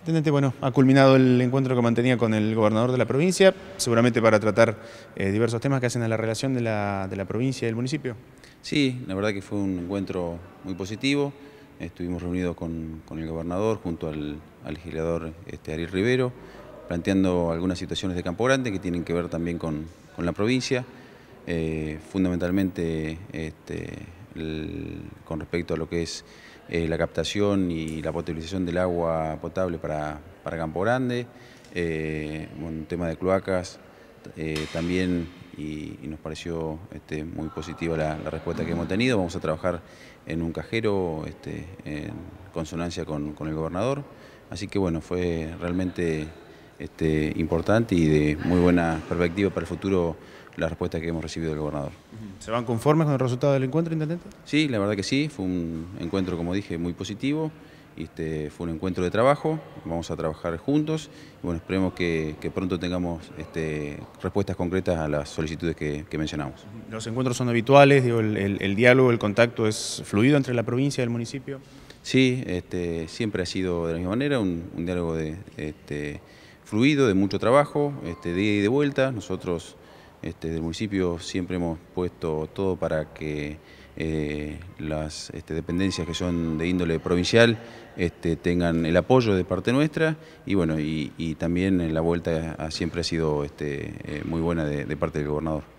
Intendente, bueno, ha culminado el encuentro que mantenía con el gobernador de la provincia, seguramente para tratar eh, diversos temas que hacen a la relación de la, provincia y del municipio. Sí, la verdad que fue un encuentro muy positivo. Estuvimos reunidos con, el gobernador junto al, legislador este, Ariel Rivero, planteando algunas situaciones de Campo Grande que tienen que ver también con, la provincia, eh, fundamentalmente este, con respecto a lo que es eh, la captación y la potabilización del agua potable para, Campo Grande, eh, un tema de cloacas eh, también y, nos pareció este, muy positiva la, respuesta que hemos tenido. Vamos a trabajar en un cajero este, en consonancia con, con, el gobernador, así que bueno, fue realmente este, importante y de muy buena perspectiva para el futuro la respuesta que hemos recibido del gobernador. ¿Se van conformes con el resultado del encuentro, Intendente? Sí, la verdad que sí, fue un encuentro, como dije, muy positivo. Este, fue un encuentro de trabajo, vamos a trabajar juntos y bueno, esperemos que, pronto tengamos este, respuestas concretas a las solicitudes que, mencionamos. ¿Los encuentros son habituales? el, diálogo, el contacto es fluido entre la provincia y el municipio? Sí, este, siempre ha sido de la misma manera, un, diálogo de, este, fluido, de mucho trabajo, este, de ida y de vuelta. Nosotros este, del municipio siempre hemos puesto todo para que eh, las este, dependencias que son de índole provincial este, tengan el apoyo de parte nuestra y bueno y, también la vuelta siempre ha sido eh, muy buena de parte del gobernador.